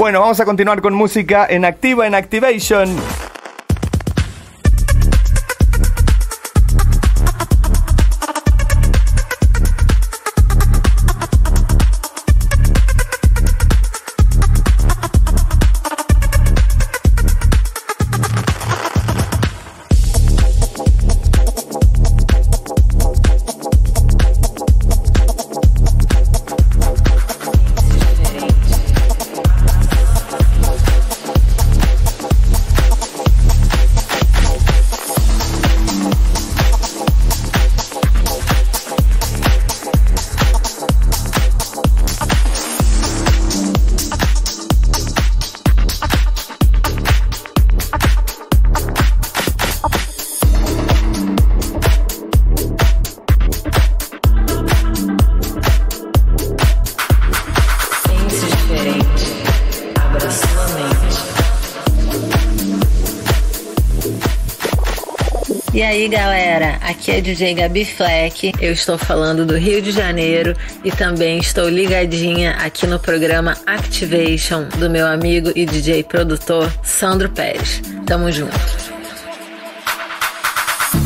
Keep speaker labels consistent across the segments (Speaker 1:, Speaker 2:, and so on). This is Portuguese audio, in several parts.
Speaker 1: Bueno, vamos a continuar con música en Activa en Activation.
Speaker 2: E aí galera, aqui é DJ Gabi Fleck, eu estou falando do Rio de Janeiro e também estou ligadinha aqui no programa Activation do meu amigo e DJ produtor Sandro Pérez. Tamo junto.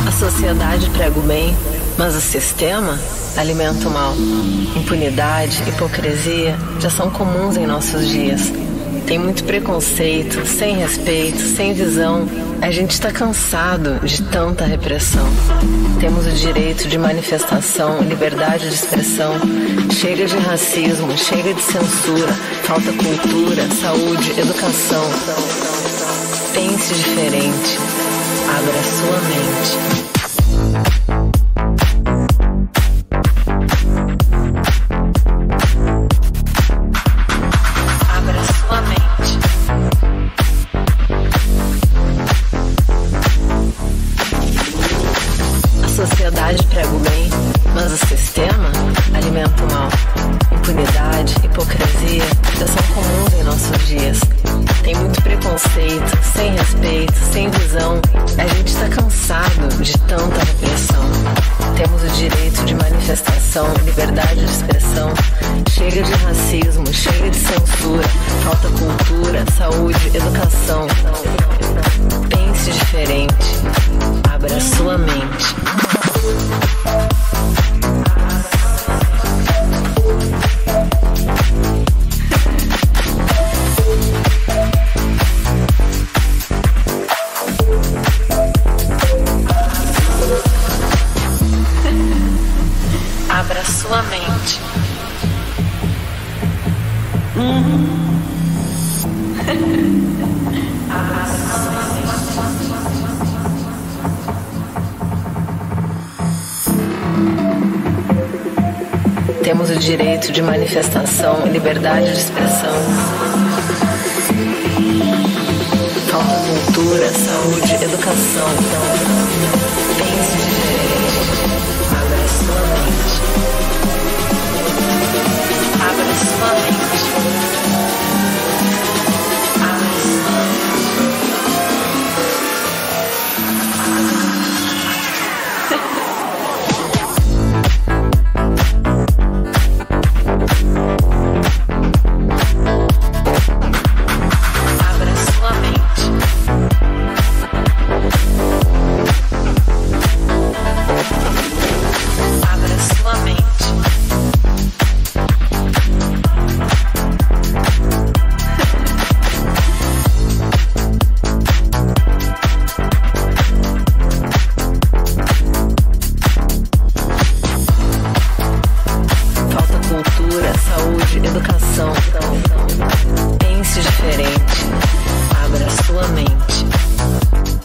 Speaker 2: A sociedade prega o bem, mas o sistema alimenta o mal. Impunidade, hipocrisia já são comuns em nossos dias. Tem muito preconceito, sem respeito, sem visão. A gente está cansado de tanta repressão. Temos o direito de manifestação, liberdade de expressão. Chega de racismo, chega de censura. Falta cultura, saúde, educação. Pense diferente. Abra sua mente. Mal. Impunidade, hipocrisia já são comuns em nossos dias. Tem muito preconceito, sem respeito, sem visão. A gente está cansado de tanta repressão. Temos o direito de manifestação, liberdade de expressão. Chega de racismo, chega de censura. Falta cultura, saúde, educação. Pense diferente. Abra sua mente. Temos o direito de manifestação, liberdade de expressão. Falta cultura, saúde, educação. Pense cultura, saúde, educação. Pense diferente. Abra sua mente.